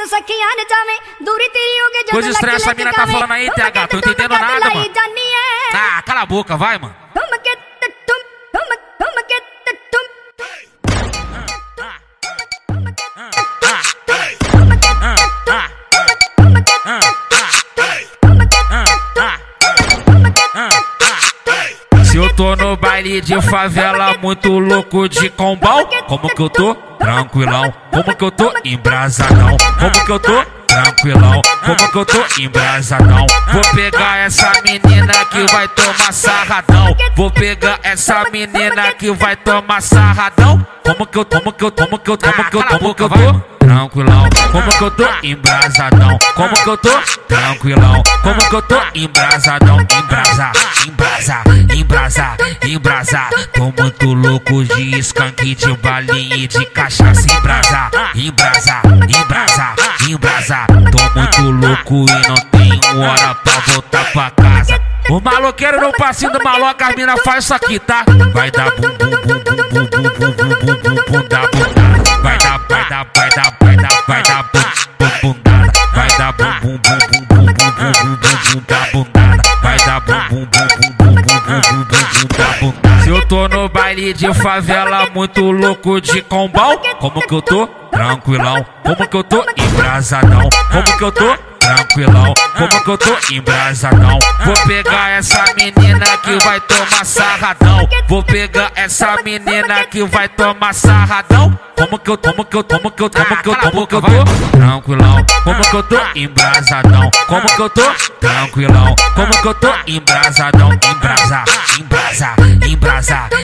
tu duri Coisa estranha essa mina tá falando aí, TH, tá tô entendendo nada, mano. Ah, cala a boca, vai, mano. Tô no baile de favela, muito louco de combão, como que eu tô? Tranquilão, como que eu tô? Embrasadão, como que eu tô? Tranquilão, como que eu tô? Embrasadão. Vou pegar essa menina que vai tomar sarradão. Vou pegar essa menina que vai tomar sarradão. Como que eu, como que eu, como que eu, como que eu, como que eu tô? Tranquilão, como que eu tô? Embrasadão, como que eu tô? Tranquilão, como que eu tô? Embrasadão, embrasa, embrasa, embrasa, embrasa. Tô muito louco de skunk, de balinha e de cachaça. Embrasa, embrasa, embrasa, embrasa. Tô muito louco e não tenho hora pra voltar pra casa. O maloqueiro no passinho do maloca, as mina faz isso aqui, tá? Vai dar bum bum bum bum bum bum bum bum bum bum bum da bundada. Vai dar, vai dar, vai dar, vai dar, vai dar bum bum bundada. Vai dar bum bum bum bum bum bum bum bum da bundada. Vai dar bum bum bum bum bum bum bum bum da bundada. Se eu tô no baile de favela, muito louco de combão, como que eu tô? Tranquilão, como que eu tô? Embrasadão, como que eu tô? Tranquilão, como que eu tô embrasadão? Vou pegar essa menina que vai tomar sarradão. Vou pegar essa menina que vai tomar sarradão. Como que eu, como que eu, como que eu, como que eu, como que eu tô? Tranquilão, como que eu tô embrasadão? Como que eu tô? Tranquilão, como que eu tô embrasadão? Embrasa, embrasa, embrasa.